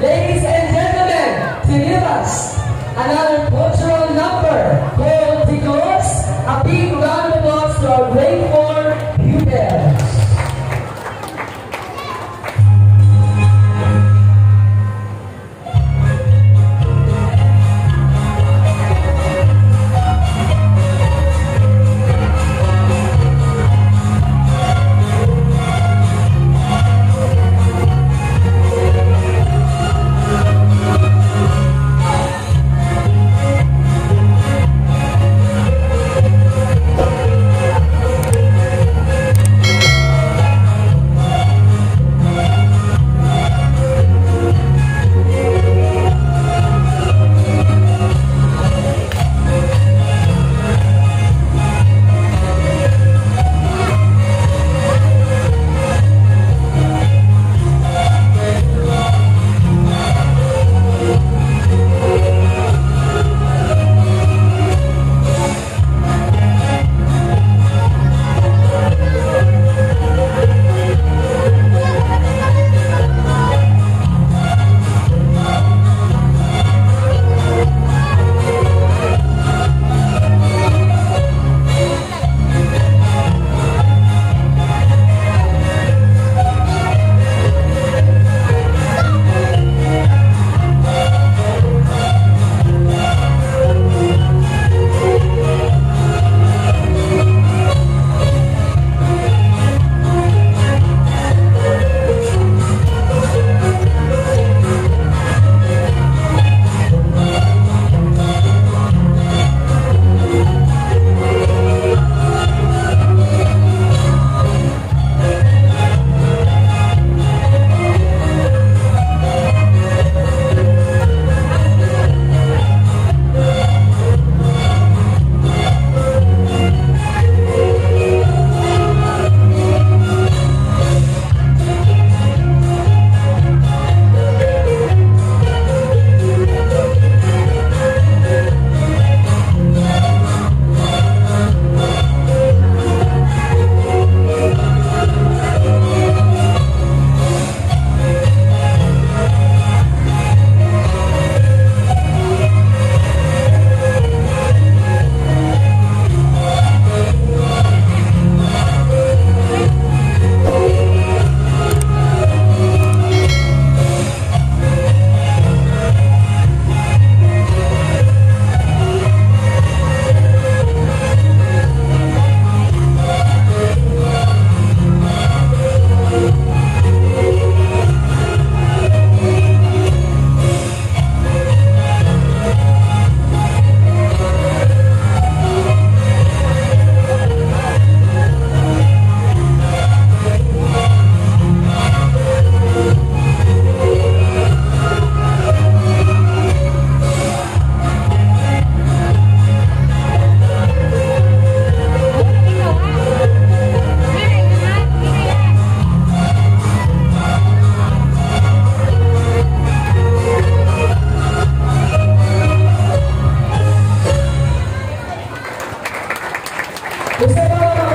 ladies and gentlemen, to give us another cultural number called. A big Você vai